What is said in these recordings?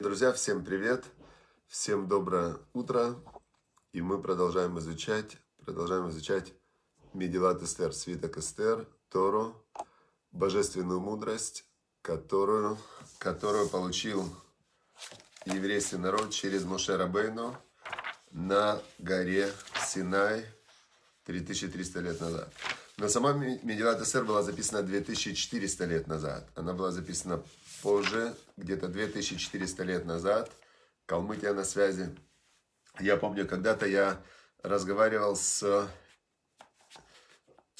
Друзья, всем привет! Всем доброе утро! И мы продолжаем изучать, продолжаем изучать Медилат Эстер, свиток Эстер, Тору, божественную мудрость, которую, которую получил еврейский народ через Моше Рабейну на горе Синай 3300 лет назад. Но сама Медилат Эстер была записана 2400 лет назад. Она была записана позже, где-то 2400 лет назад. Калмыкия на связи. Я помню, когда-то я разговаривал с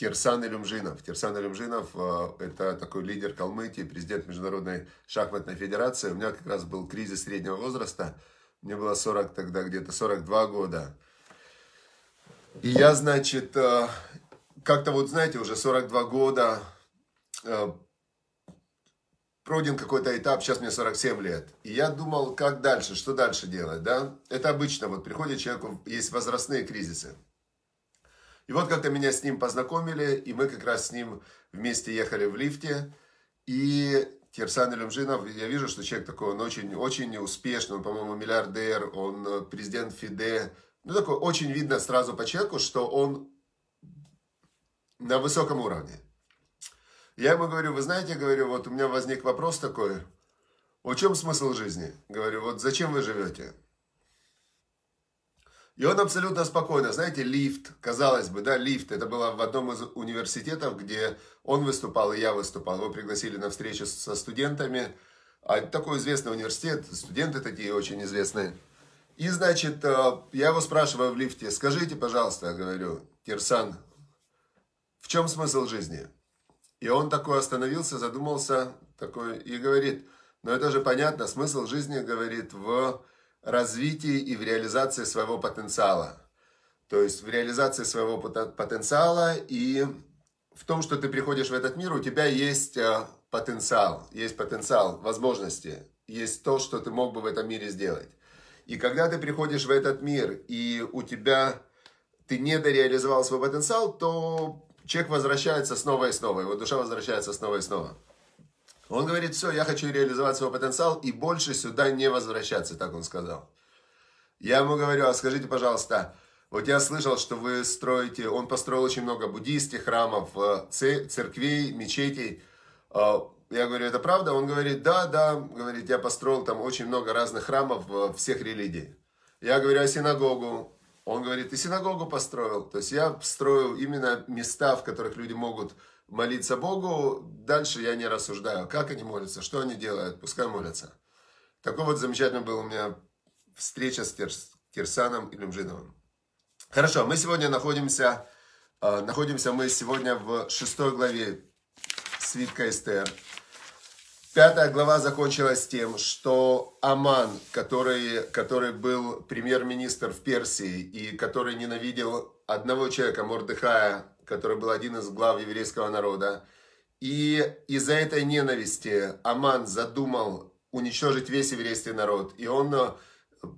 Кирсан Илюмжинов. Кирсан Илюмжинов э, – это такой лидер Калмыкии, президент Международной шахматной федерации. У меня как раз был кризис среднего возраста. Мне было 40 тогда, где-то 42 года. И я, значит, э, как-то вот, знаете, уже 42 года, э, пройден какой-то этап, сейчас мне 47 лет. И я думал, как дальше, что дальше делать, да? Это обычно, вот приходит человеку, есть возрастные кризисы. И вот как-то меня с ним познакомили, и мы как раз с ним вместе ехали в лифте. И Кирсан Илюмжинов, я вижу, что человек такой, он очень, очень успешный, он, по-моему, миллиардер, он э, президент ФИДЕ. Ну, такой, очень видно сразу по человеку, что он на высоком уровне. Я ему говорю, вы знаете, говорю, вот у меня возник вопрос такой, в чем смысл жизни? Говорю, вот зачем вы живете? И он абсолютно спокойно, знаете, лифт, казалось бы, да, лифт, это было в одном из университетов, где он выступал и я выступал. Его пригласили на встречу со студентами, а это такой известный университет, студенты такие очень известные. И, значит, э, я его спрашиваю в лифте, скажите, пожалуйста, говорю, Кирсан, в чем смысл жизни? И он такой остановился, задумался такой и говорит, ну это же понятно, смысл жизни, говорит, в развитии и в реализации своего потенциала. То есть в реализации своего потенциала и в том, что ты приходишь в этот мир, у тебя есть э, потенциал, есть потенциал, возможности, есть то, что ты мог бы в этом мире сделать. И когда ты приходишь в этот мир, и у тебя, ты не дореализовал свой потенциал, то человек возвращается снова и снова, его душа возвращается снова и снова. Он говорит, все, я хочу реализовать свой потенциал и больше сюда не возвращаться, так он сказал. Я ему говорю, а скажите, пожалуйста, вот я слышал, что вы строите, он построил очень много буддийских храмов, э, церквей, мечетей. Э, я говорю, это правда? Он говорит, да, да, говорит, я построил там очень много разных храмов э, всех религий. Я говорю, а синагогу? Он говорит, и синагогу построил. То есть я строил именно места, в которых люди могут молиться Богу. Дальше я не рассуждаю, как они молятся, что они делают, пускай молятся. Такой вот замечательный был у меня встреча с Кирсаном и Люмжиновым. Хорошо, мы сегодня находимся, э, находимся мы сегодня в шестой главе Свитка Эстер. Пятая глава закончилась тем, что Аман, который, который был премьер-министр в Персии и который ненавидел одного человека, Мордыхая, который был один из глав еврейского народа, и из-за этой ненависти Аман задумал уничтожить весь еврейский народ. И он,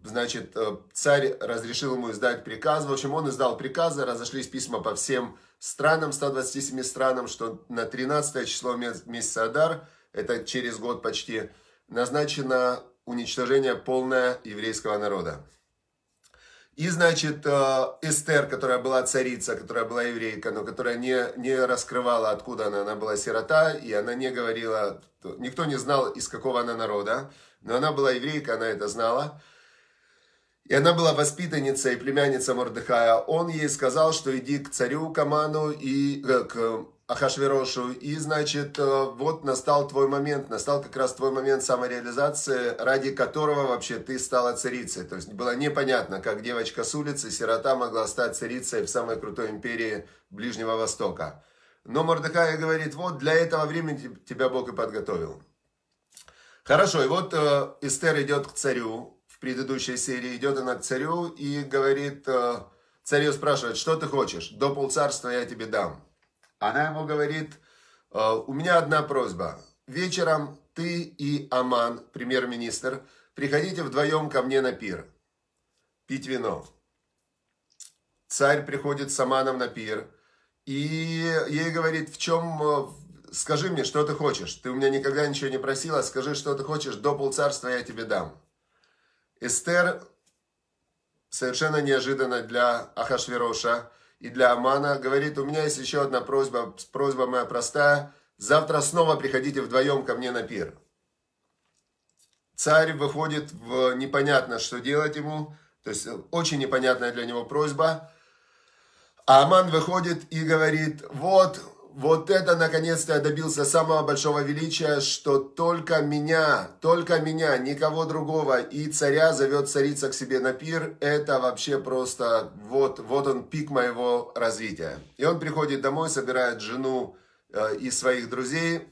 значит, царь разрешил ему издать приказ. В общем, он издал приказы, разошлись письма по всем странам, 127 странам, что на 13 число месяца Адар – это через год почти, назначено уничтожение полное еврейского народа. И, значит, э, Эстер, которая была царица, которая была еврейка, но которая не, не раскрывала, откуда она, она была сирота, и она не говорила, никто не знал, из какого она народа, но она была еврейка, она это знала. И она была воспитанница и племянница Мордыхая. Он ей сказал, что иди к царю Каману и э, к Ахашверошу. И, значит, э, вот настал твой момент, настал как раз твой момент самореализации, ради которого вообще ты стала царицей. То есть было непонятно, как девочка с улицы, сирота могла стать царицей в самой крутой империи Ближнего Востока. Но Мордекай говорит, вот для этого времени тебя Бог и подготовил. Хорошо, и вот э, Эстер идет к царю, в предыдущей серии идет она к царю и говорит, э, царю спрашивает, что ты хочешь, до полцарства я тебе дам. Она ему говорит, «Э, у меня одна просьба. Вечером ты и Аман, премьер-министр, приходите вдвоем ко мне на пир. Пить вино. Царь приходит с Аманом на пир. И ей говорит, в чем, э, скажи мне, что ты хочешь. Ты у меня никогда ничего не просила, скажи, что ты хочешь, до полцарства я тебе дам. Эстер совершенно неожиданно для Ахашвероша и для Амана говорит, у меня есть еще одна просьба, просьба моя простая, завтра снова приходите вдвоем ко мне на пир. Царь выходит в непонятно, что делать ему, то есть очень непонятная для него просьба. А Аман выходит и говорит, вот, вот это наконец-то я добился самого большого величия, что только меня, только меня, никого другого, и царя зовет царица к себе на пир, это вообще просто, вот, вот он пик моего развития. И он приходит домой, собирает жену э, и своих друзей,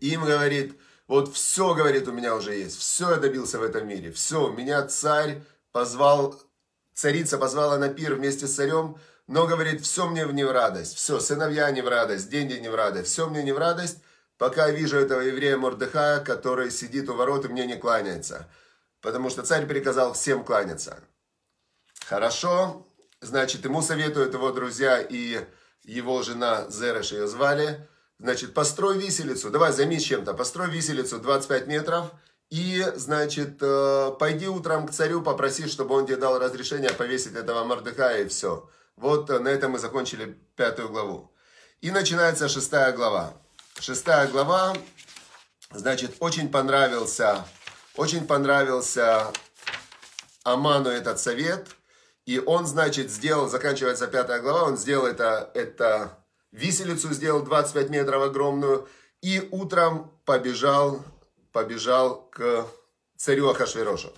и им говорит, вот все, говорит, у меня уже есть, все я добился в этом мире, все, меня царь позвал, царица позвала на пир вместе с царем, но, говорит, все мне не в радость, все, сыновья не в радость, деньги не в радость, все мне не в радость, пока я вижу этого еврея Мордыхая, который сидит у ворот и мне не кланяется. Потому что царь приказал всем кланяться. Хорошо, значит, ему советуют его друзья и его жена Зереш ее звали. Значит, построй виселицу, давай займись чем-то, построй виселицу 25 метров и, значит, э, пойди утром к царю, попроси, чтобы он тебе дал разрешение повесить этого Мордыхая и все. Вот э, на этом мы закончили пятую главу. И начинается шестая глава. Шестая глава, значит, очень понравился, очень понравился Аману этот совет. И он, значит, сделал, заканчивается пятая глава, он сделал это, это виселицу, сделал 25 метров огромную. И утром побежал, побежал к царю Ахашвирошу.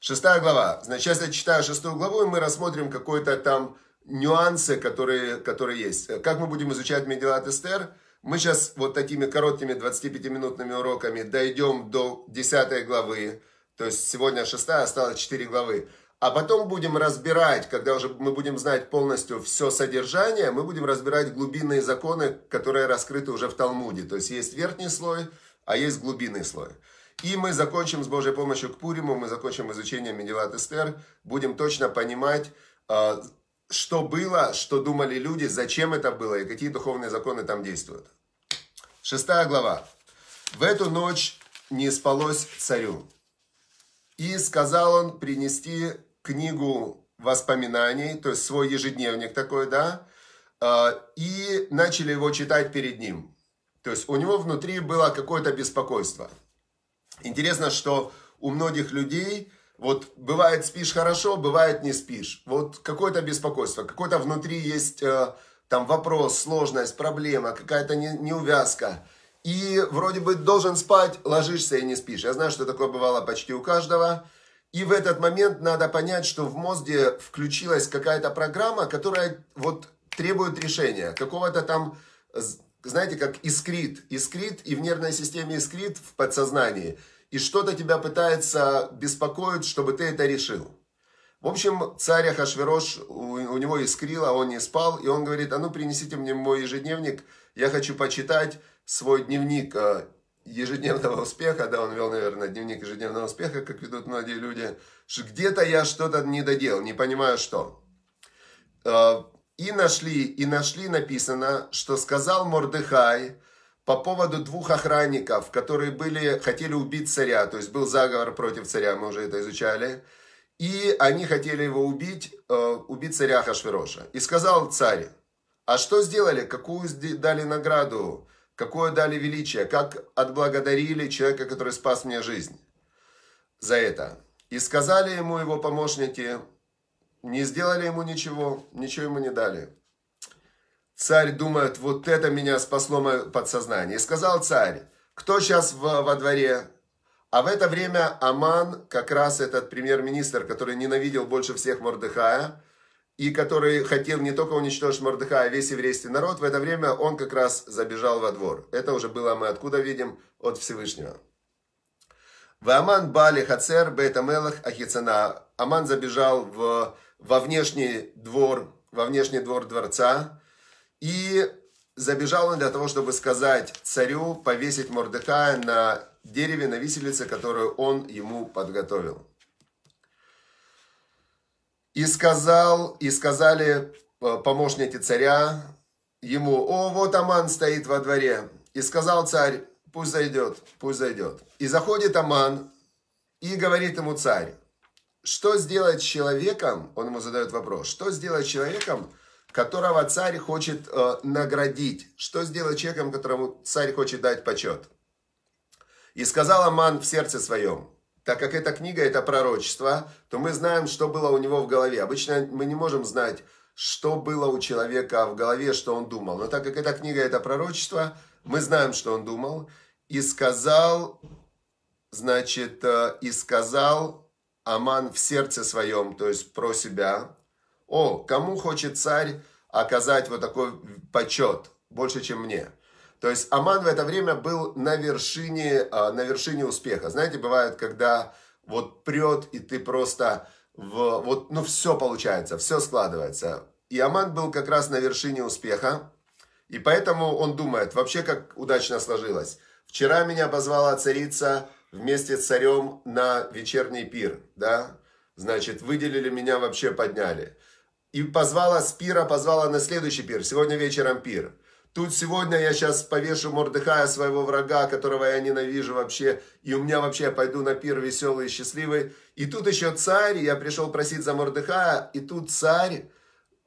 Шестая глава. Значит, сейчас я читаю шестую главу, и мы рассмотрим какой-то там нюансы, которые, которые есть. Как мы будем изучать Медилат Эстер? Мы сейчас вот такими короткими 25-минутными уроками дойдем до 10 главы. То есть сегодня 6, осталось 4 главы. А потом будем разбирать, когда уже мы будем знать полностью все содержание, мы будем разбирать глубинные законы, которые раскрыты уже в Талмуде. То есть есть верхний слой, а есть глубинный слой. И мы закончим с Божьей помощью к Пуриму, мы закончим изучение Медилат Эстер, будем точно понимать, а, что было, что думали люди, зачем это было и какие духовные законы там действуют. Шестая глава. В эту ночь не спалось царю. И сказал он принести книгу воспоминаний, то есть свой ежедневник такой, да, а, и начали его читать перед ним. То есть у него внутри было какое-то беспокойство. Интересно, что у многих людей вот бывает спишь хорошо, бывает не спишь. Вот какое-то беспокойство, какой-то внутри есть э, там вопрос, сложность, проблема, какая-то не, неувязка. И вроде бы должен спать, ложишься и не спишь. Я знаю, что такое бывало почти у каждого. И в этот момент надо понять, что в мозге включилась какая-то программа, которая вот требует решения. Какого-то там, знаете, как искрит. Искрит и в нервной системе искрит в подсознании – и что-то тебя пытается беспокоить, чтобы ты это решил. В общем, царь Ахашверош, у, у него искрило, он не спал, и он говорит, а ну принесите мне мой ежедневник, я хочу почитать свой дневник э, ежедневного успеха, да, он вел, наверное, дневник ежедневного успеха, как ведут многие люди, где-то я что-то не доделал, не понимаю что. Э, и нашли, и нашли написано, что сказал Мордыхай, по поводу двух охранников, которые были, хотели убить царя, то есть был заговор против царя, мы уже это изучали, и они хотели его убить, э, убить царя Хашвироша. И сказал царь, а что сделали, какую дали награду, какое дали величие, как отблагодарили человека, который спас мне жизнь за это. И сказали ему его помощники, не сделали ему ничего, ничего ему не дали. Царь думает, вот это меня спасло мое подсознание. И сказал царь, кто сейчас в, во дворе? А в это время Аман, как раз этот премьер-министр, который ненавидел больше всех Мордыхая, и который хотел не только уничтожить Мордыхая, а весь еврейский народ, в это время он как раз забежал во двор. Это уже было мы откуда видим? От Всевышнего. В Аман Бали Хацер Бейтамелах Ахицана. Аман забежал в, во внешний двор, во внешний двор дворца, и забежал он для того, чтобы сказать царю повесить Мордыхая на дереве, на виселице, которую он ему подготовил. И сказал, и сказали э, помощники царя ему, о, вот Аман стоит во дворе. И сказал царь, пусть зайдет, пусть зайдет. И заходит Аман, И говорит ему царь, что сделать с человеком, он ему задает вопрос, что сделать с человеком, которого царь хочет э, наградить, что сделать человеком, которому царь хочет дать почет. И сказал Аман в сердце своем, так как эта книга это пророчество, то мы знаем, что было у него в голове. Обычно мы не можем знать, что было у человека в голове, что он думал. Но так как эта книга это пророчество, мы знаем, что он думал. И сказал, значит, э, и сказал Аман в сердце своем, то есть про себя, о, кому хочет царь оказать вот такой почет, больше, чем мне. То есть Аман в это время был на вершине, э, на вершине успеха. Знаете, бывает, когда вот прет, и ты просто в, вот, ну, все получается, все складывается. И Аман был как раз на вершине успеха, и поэтому он думает, вообще как удачно сложилось. Вчера меня позвала царица вместе с царем на вечерний пир, да, значит, выделили меня, вообще подняли. И позвала с пира, позвала на следующий пир, сегодня вечером пир. Тут сегодня я сейчас повешу Мордыхая, своего врага, которого я ненавижу вообще, и у меня вообще я пойду на пир веселый и счастливый. И тут еще царь, я пришел просить за Мордыхая, и тут царь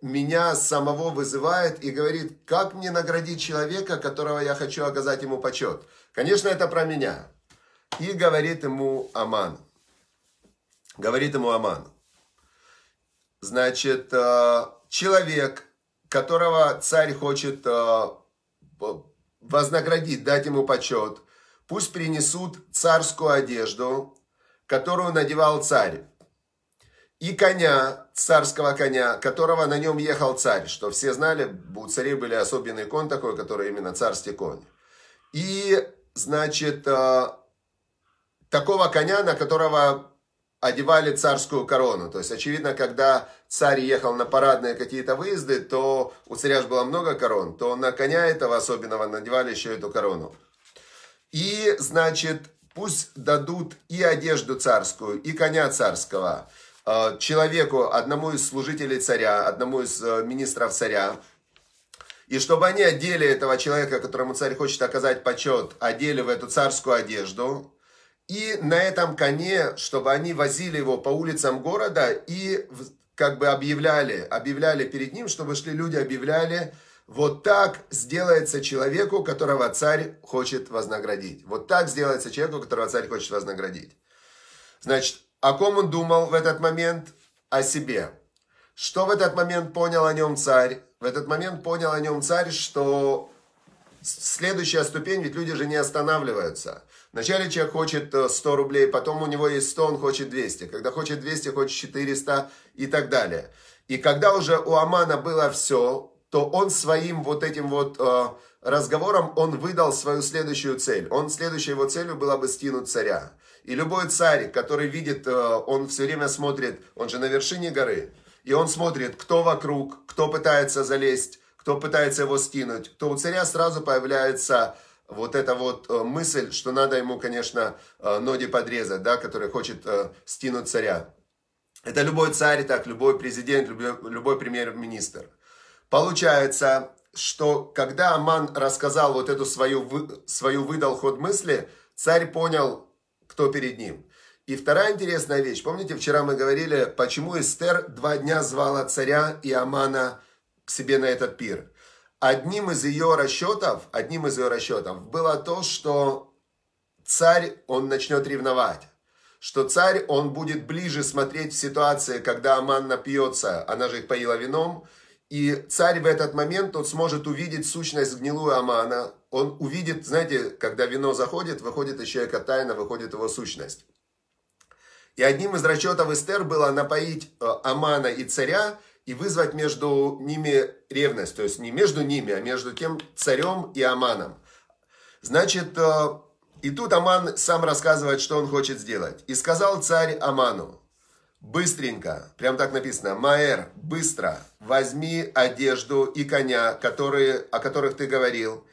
меня самого вызывает и говорит, как мне наградить человека, которого я хочу оказать ему почет. Конечно, это про меня. И говорит ему Аман. Говорит ему Аман. Значит, э, человек, которого царь хочет э, вознаградить, дать ему почет, пусть принесут царскую одежду, которую надевал царь, и коня, царского коня, которого на нем ехал царь, что все знали, у царей были особенный конь такой, который именно царский конь. И, значит, э, такого коня, на которого одевали царскую корону. То есть, очевидно, когда царь ехал на парадные какие-то выезды, то у царя же было много корон, то на коня этого особенного надевали еще эту корону. И, значит, пусть дадут и одежду царскую, и коня царского э, человеку, одному из служителей царя, одному из э, министров царя, и чтобы они одели этого человека, которому царь хочет оказать почет, одели в эту царскую одежду, и на этом коне, чтобы они возили его по улицам города и как бы объявляли, объявляли перед ним, чтобы шли люди, объявляли, вот так сделается человеку, которого царь хочет вознаградить. Вот так сделается человеку, которого царь хочет вознаградить. Значит, о ком он думал в этот момент? О себе. Что в этот момент понял о нем царь? В этот момент понял о нем царь, что следующая ступень, ведь люди же не останавливаются. Вначале человек хочет 100 э, рублей, потом у него есть 100, он хочет 200. Когда хочет 200, хочет 400 и так далее. И когда уже у Амана было все, то он своим вот этим вот э, разговором, он выдал свою следующую цель. Он, следующей его целью была бы стянуть царя. И любой царь, который видит, э, он все время смотрит, он же на вершине горы, и он смотрит, кто вокруг, кто пытается залезть, кто пытается его скинуть, то у царя сразу появляется вот эта вот э, мысль, что надо ему, конечно, э, ноги подрезать, да, который хочет э, стянуть царя. Это любой царь, так, любой президент, любой, любой премьер-министр. Получается, что когда Аман рассказал вот эту свою, свою выдал ход мысли, царь понял, кто перед ним. И вторая интересная вещь. Помните, вчера мы говорили, почему Эстер два дня звала царя и Амана к себе на этот пир одним из ее расчетов, одним из ее расчетов было то, что царь, он начнет ревновать. Что царь, он будет ближе смотреть в ситуации, когда Аман напьется, она же их поила вином, и царь в этот момент, он сможет увидеть сущность гнилую Амана. Он увидит, знаете, когда вино заходит, выходит из человека тайна, выходит его сущность. И одним из расчетов Эстер было напоить э, Амана и царя, и вызвать между ними ревность, то есть не между ними, а между тем царем и Аманом. Значит, э, и тут Аман сам рассказывает, что он хочет сделать. «И сказал царь Аману, быстренько, прям так написано, Маэр, быстро, возьми одежду и коня, которые, о которых ты говорил,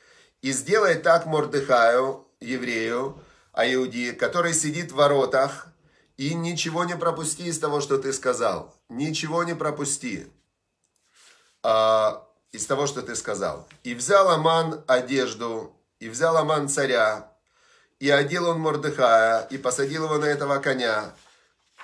и сделай так Мордыхаю, еврею, а Иудии, который сидит в воротах, и ничего не пропусти из того, что ты сказал. Ничего не пропусти а, из того, что ты сказал. И взял Аман одежду, и взял Аман царя, и одел он Мордыхая, и посадил его на этого коня,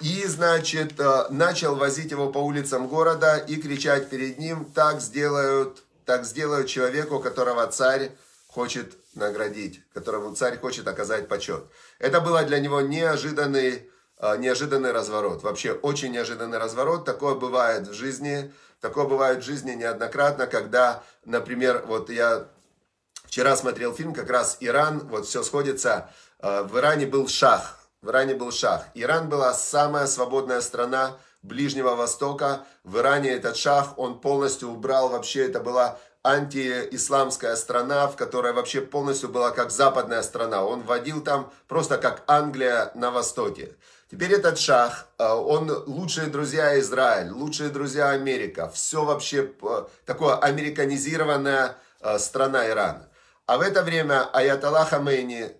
и, значит, э, начал возить его по улицам города и кричать перед ним, так сделают, так сделают человеку, которого царь хочет наградить, которому царь хочет оказать почет. Это было для него неожиданный, неожиданный разворот. Вообще очень неожиданный разворот. Такое бывает в жизни. Такое бывает в жизни неоднократно, когда, например, вот я вчера смотрел фильм, как раз Иран, вот все сходится. Э, в Иране был шах, в Иране был шах. Иран была самая свободная страна Ближнего Востока. В Иране этот шах, он полностью убрал вообще, это была антиисламская страна, в которой вообще полностью была как западная страна. Он вводил там просто как Англия на Востоке. Теперь этот шах, э, он лучшие друзья Израиль, лучшие друзья Америка. Все вообще э, такое американизированная э, страна Ирана. А в это время Аятолла Хамейни,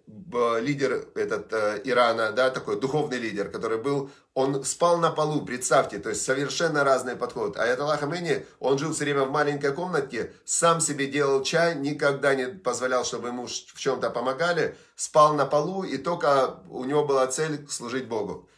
лидер этот, э, Ирана, да, такой духовный лидер, который был, он спал на полу, представьте, то есть совершенно разный подход. Аятолла Хамейни, он жил все время в маленькой комнатке, сам себе делал чай, никогда не позволял, чтобы ему в чем-то помогали, спал на полу, и только у него была цель служить Богу.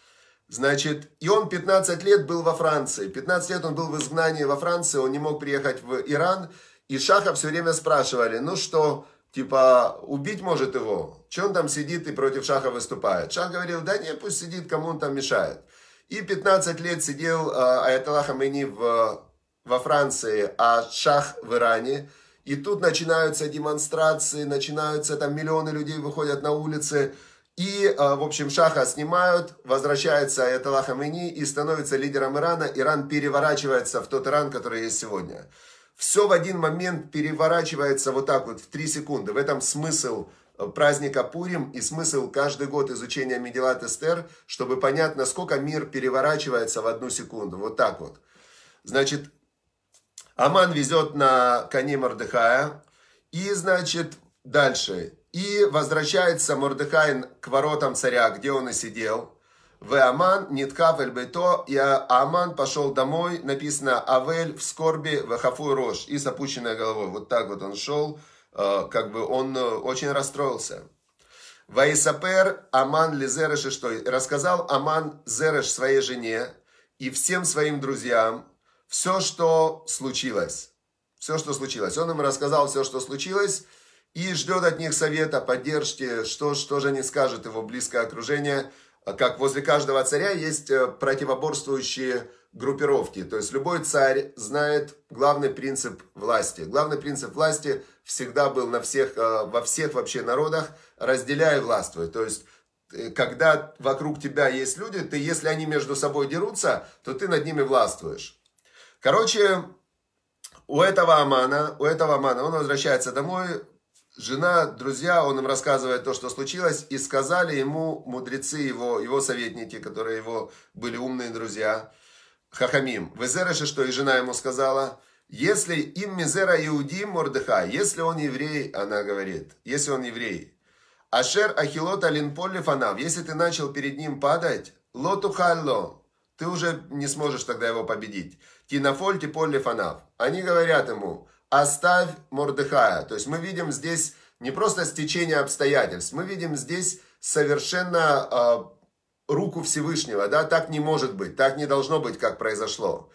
Значит, и он 15 лет был во Франции. 15 лет он был в изгнании во Франции, он не мог приехать в Иран. И Шаха все время спрашивали, ну что, типа, убить может его. Че он там сидит и против Шаха выступает? Шах говорил, да не, пусть сидит, кому он там мешает. И 15 лет сидел э, Аятолла Хамени в, во Франции, а Шах в Иране. И тут начинаются демонстрации, начинаются, там миллионы людей выходят на улицы. И, э, в общем, Шаха снимают, возвращается Аятолла Хамени и становится лидером Ирана. Иран переворачивается в тот Иран, который есть сегодня все в один момент переворачивается вот так вот, в три секунды. В этом смысл э, праздника Пурим и смысл каждый год изучения Медилат Эстер, чтобы понять, насколько мир переворачивается в одну секунду. Вот так вот. Значит, Аман везет на коне Мордыхая. И, значит, дальше. И возвращается Мордыхай к воротам царя, где он и сидел. В Аман ниткав эль бето, и Аман пошел домой, написано Авель в скорби, в хафу рожь, и с опущенной головой. Вот так вот он шел, э, как бы он э, очень расстроился. Ваисапер Аман Лизереш, что рассказал Аман Зереш своей жене и всем своим друзьям все, что случилось. Все, что случилось. Он им рассказал все, что случилось, и ждет от них совета, поддержки, что, что же они скажут его близкое окружение – как возле каждого царя есть э, противоборствующие группировки. То есть любой царь знает главный принцип власти. Главный принцип власти всегда был на всех, э, во всех вообще народах разделяй властвуй. То есть э, когда вокруг тебя есть люди, ты, если они между собой дерутся, то ты над ними властвуешь. Короче, у этого Амана, у этого Амана, он возвращается домой, жена, друзья, он им рассказывает то, что случилось, и сказали ему мудрецы его, его советники, которые его были умные друзья, Хахамим, Везереши, что и жена ему сказала, если им мизера иудим Мордыха, если он еврей, она говорит, если он еврей, Ашер Ахилот Алинполи Фанав, если ты начал перед ним падать, Лоту ты уже не сможешь тогда его победить. Тинафоль Типолли Фанав. Они говорят ему, оставь Мордыхая. То есть мы видим здесь не просто стечение обстоятельств, мы видим здесь совершенно э, руку Всевышнего. Да? Так не может быть, так не должно быть, как произошло.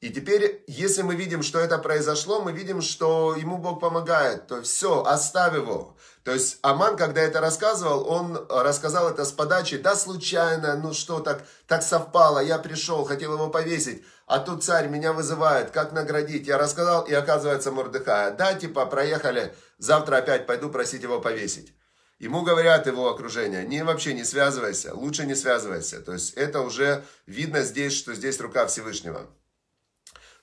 И теперь, если мы видим, что это произошло, мы видим, что ему Бог помогает. То все, оставь его. То есть Аман, когда это рассказывал, он рассказал это с подачи, да, случайно, ну что, так, так совпало, я пришел, хотел его повесить, а тут царь меня вызывает, как наградить? Я рассказал, и оказывается Мордыхая. Да, типа, проехали, завтра опять пойду просить его повесить. Ему говорят его окружение, не вообще не связывайся, лучше не связывайся. То есть это уже видно здесь, что здесь рука Всевышнего.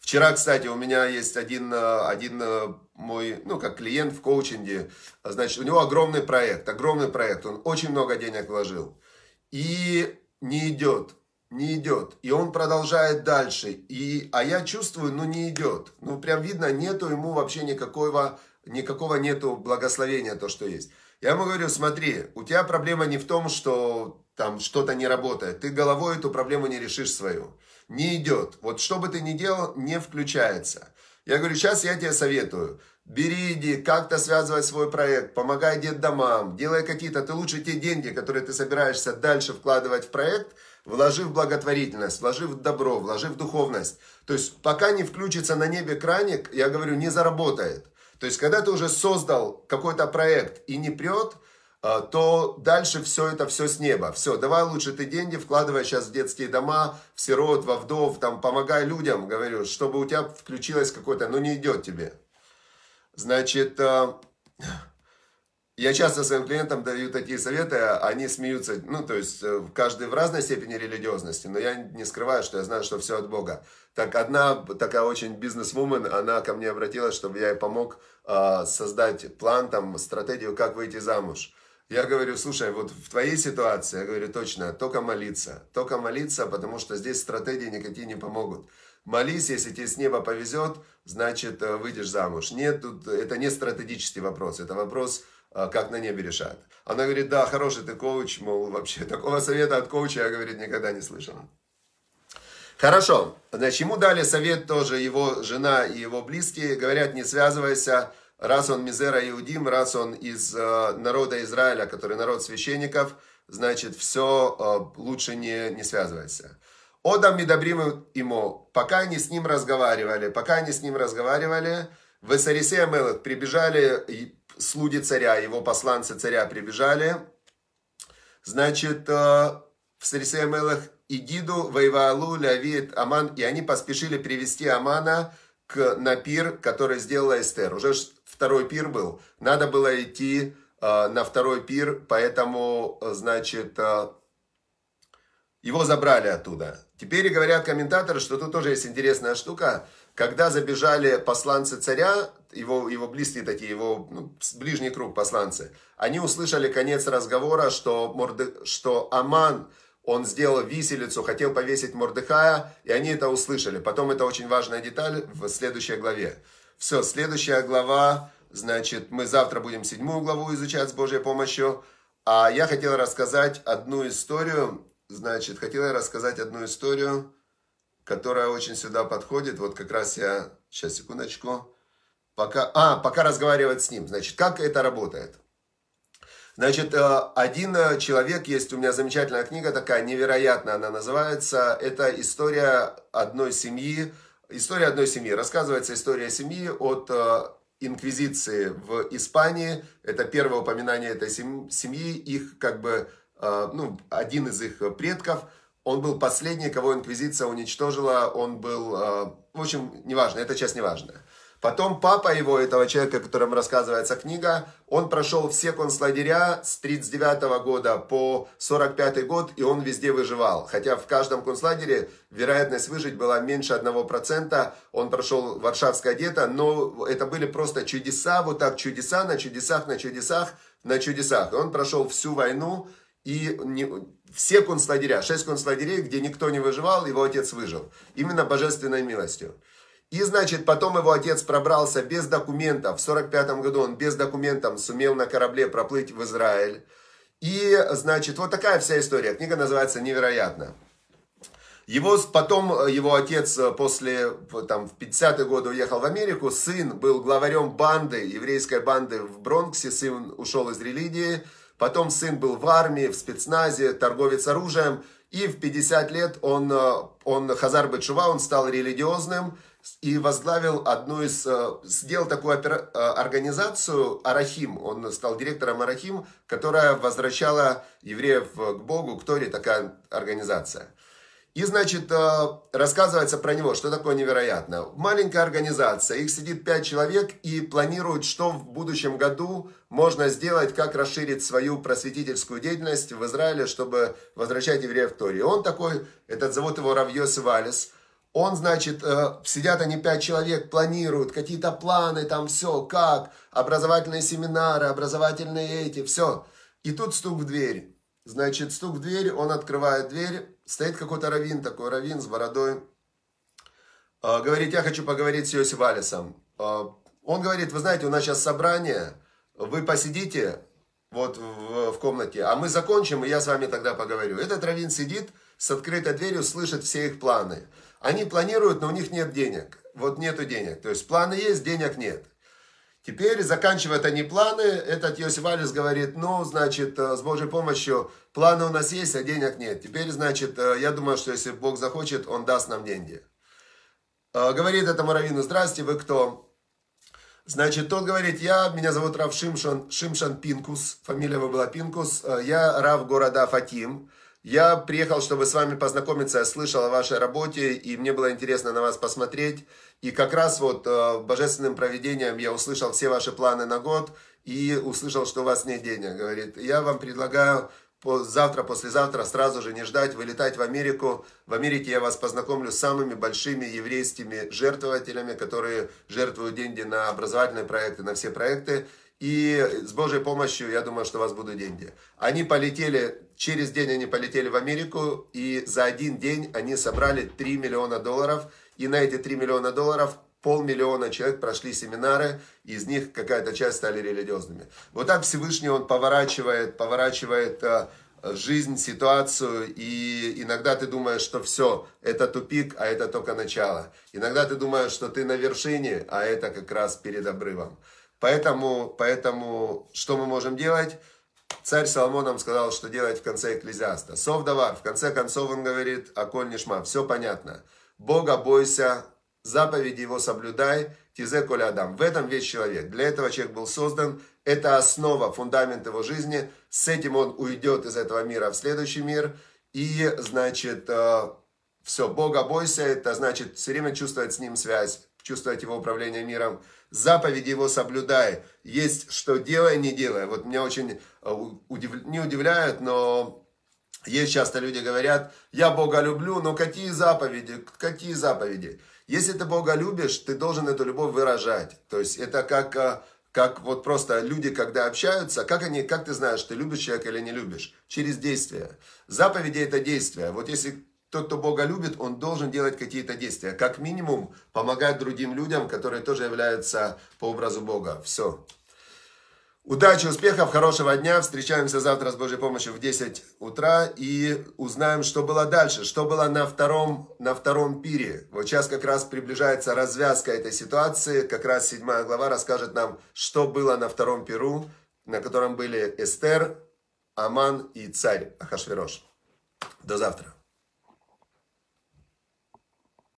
Вчера, кстати, у меня есть один, э, один э, мой, ну, как клиент в коучинге. Значит, у него огромный проект, огромный проект. Он очень много денег вложил. И не идет, не идет. И он продолжает дальше. И, а я чувствую, ну, не идет. Ну, прям видно, нету ему вообще никакого, никакого нету благословения, то, что есть. Я ему говорю, смотри, у тебя проблема не в том, что там что-то не работает. Ты головой эту проблему не решишь свою не идет. Вот что бы ты ни делал, не включается. Я говорю, сейчас я тебе советую. Бери, иди, как-то связывай свой проект, помогай детдомам, делай какие-то, ты лучше те деньги, которые ты собираешься дальше вкладывать в проект, вложи в благотворительность, вложи в добро, вложи в духовность. То есть, пока не включится на небе краник, я говорю, не заработает. То есть, когда ты уже создал какой-то проект и не прет, то дальше все это все с неба. Все, давай лучше ты деньги вкладывай сейчас в детские дома, в сирот, во вдов, там, помогай людям, говорю, чтобы у тебя включилось какое-то, ну не идет тебе. Значит, а, я часто своим клиентам даю такие советы, они смеются, ну, то есть, э, каждый в разной степени религиозности, но я не скрываю, что я знаю, что все от Бога. Так одна такая очень бизнес-вумен, она ко мне обратилась, чтобы я ей помог э, создать план, там, стратегию, как выйти замуж. Я говорю, слушай, вот в твоей ситуации, я говорю, точно, только молиться. Только молиться, потому что здесь стратегии никакие не помогут. Молись, если тебе с неба повезет, значит, э, выйдешь замуж. Нет, тут это не стратегический вопрос, это вопрос, э, как на небе решат. Она говорит, да, хороший ты коуч, мол, вообще такого совета от коуча, я, говорит, никогда не слышала. Хорошо, значит, ему дали совет тоже его жена и его близкие, говорят, не связывайся, раз он Мизера Иудим, раз он из э, народа Израиля, который народ священников, значит, все э, лучше не, не связывайся. Одам Медабрим ему, пока они с ним разговаривали, пока они с ним разговаривали, в Эсарисе Амелах прибежали слуги царя, его посланцы царя прибежали, значит, э, в Эсарисе Амелах Игиду, Вайваалу, Лявит, Аман, и они поспешили привести Амана к, на пир, который сделала Эстер. Уже второй пир был. Надо было идти э, на второй пир, поэтому, значит, э, его забрали оттуда. Теперь говорят комментаторы, что тут тоже есть интересная штука. Когда забежали посланцы царя, его, его близкие такие, его ну, ближний круг посланцы, они услышали конец разговора, что, Морде, что Аман, он сделал виселицу, хотел повесить Мордыхая, и они это услышали. Потом это очень важная деталь в следующей главе. Все, следующая глава, значит, мы завтра будем седьмую главу изучать с Божьей помощью. А я хотел рассказать одну историю, значит, хотел я рассказать одну историю, которая очень сюда подходит. Вот как раз я, сейчас, секундочку, пока, а, пока разговаривать с ним. Значит, как это работает? Значит, э, один человек, есть у меня замечательная книга такая, невероятная она называется. Это история одной семьи, История одной семьи. Рассказывается история семьи от э, инквизиции в Испании. Это первое упоминание этой семьи. Их как бы, э, ну, один из их предков. Он был последний, кого инквизиция уничтожила. Он был, э, в общем, неважно, эта часть неважная. Потом папа его, этого человека, о котором рассказывается книга, он прошел все концлагеря с 39 года по 45 год, и он везде выживал. Хотя в каждом концлагере вероятность выжить была меньше 1%. Он прошел Варшавское гетто, но это были просто чудеса, вот так чудеса на чудесах, на чудесах, на чудесах. И он прошел всю войну, и не, все концлагеря, шесть концлагерей, где никто не выживал, его отец выжил. Именно божественной милостью. И, значит, потом его отец пробрался без документов. В 45 году он без документов сумел на корабле проплыть в Израиль. И, значит, вот такая вся история. Книга называется «Невероятно». Его, потом его отец после, там, в 50-е годы уехал в Америку. Сын был главарем банды, еврейской банды в Бронксе. Сын ушел из религии. Потом сын был в армии, в спецназе, торговец оружием. И в 50 лет он, он Хазар Бетшува, он стал религиозным и возглавил одну из, э, сделал такую э, организацию Арахим, он стал директором Арахим, которая возвращала евреев к Богу, к Торе, такая организация. И, значит, э, рассказывается про него, что такое невероятно. Маленькая организация, их сидит пять человек и планируют, что в будущем году можно сделать, как расширить свою просветительскую деятельность в Израиле, чтобы возвращать евреев к Торе. он такой, этот зовут его Равьос Валис, он, значит, э, сидят они пять человек, планируют какие-то планы, там все, как, образовательные семинары, образовательные эти, все. И тут стук в дверь. Значит, стук в дверь, он открывает дверь, стоит какой-то раввин, такой раввин с бородой. Э, говорит, я хочу поговорить с Йосиф Алисом. Э, он говорит, вы знаете, у нас сейчас собрание, вы посидите вот в, в комнате, а мы закончим, и я с вами тогда поговорю. Этот раввин сидит с открытой дверью, слышит все их планы. Они планируют, но у них нет денег. вот нету денег. То есть планы есть, денег нет. Теперь, заканчивая они планы, этот Йосиф Алис говорит, ну, значит, э, с Божьей помощью планы у нас есть, а денег нет. Теперь, значит, э, я думаю, что если Бог захочет, Он даст нам деньги. Э, говорит этому раввину, здрасте, вы кто? Значит, тот говорит, я, меня зовут Рав Шимшан, Шимшан Пинкус, фамилия его была Пинкус, я Рав города Фатим. Я приехал, чтобы с вами познакомиться, я слышал о вашей работе, и мне было интересно на вас посмотреть. И как раз вот э, божественным проведением я услышал все ваши планы на год, и услышал, что у вас нет денег. Говорит, я вам предлагаю завтра, послезавтра сразу же не ждать, вылетать в Америку. В Америке я вас познакомлю с самыми большими еврейскими жертвователями, которые жертвуют деньги на образовательные проекты, на все проекты. И с Божьей помощью, я думаю, что у вас будут деньги. Они полетели, через день они полетели в Америку, и за один день они собрали 3 миллиона долларов. И на эти 3 миллиона долларов полмиллиона человек прошли семинары, из них какая-то часть стали религиозными. Вот так Всевышний он поворачивает, поворачивает э, жизнь, ситуацию, и иногда ты думаешь, что все, это тупик, а это только начало. Иногда ты думаешь, что ты на вершине, а это как раз перед обрывом. Поэтому, поэтому что мы можем делать? Царь Соломон нам сказал, что делать в конце Экклезиаста. Совдавар, в конце концов он говорит, Аколь Нишма, все понятно. Бога бойся, заповеди его соблюдай, тизе коля адам. В этом весь человек. Для этого человек был создан. Это основа, фундамент его жизни. С этим он уйдет из этого мира в следующий мир. И, значит, э, все, Бога бойся, это значит все время чувствовать с ним связь, чувствовать его управление миром заповеди его соблюдай. Есть что делай, не делай. Вот меня очень э, удив... не удивляют, но есть часто люди говорят, я Бога люблю, но какие заповеди, какие заповеди? Если ты Бога любишь, ты должен эту любовь выражать. То есть это как, э, как вот просто люди, когда общаются, как, они, как ты знаешь, ты любишь человека или не любишь? Через действие. Заповеди это действие. Вот если тот, кто Бога любит, он должен делать какие-то действия. Как минимум, помогать другим людям, которые тоже являются по образу Бога. Все. Удачи, успехов, хорошего дня. Встречаемся завтра с Божьей помощью в 10 утра и узнаем, что было дальше, что было на втором, на втором пире. Вот сейчас как раз приближается развязка этой ситуации. Как раз седьмая глава расскажет нам, что было на втором пиру, на котором были Эстер, Аман и царь Ахашверош. До завтра.